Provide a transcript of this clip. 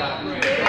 shot.